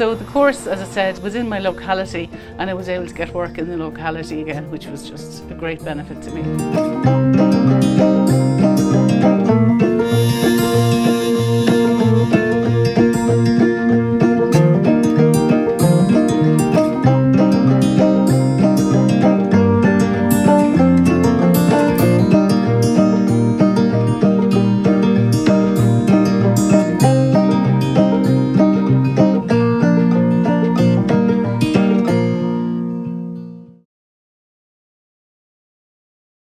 So the course, as I said, was in my locality and I was able to get work in the locality again, which was just a great benefit to me.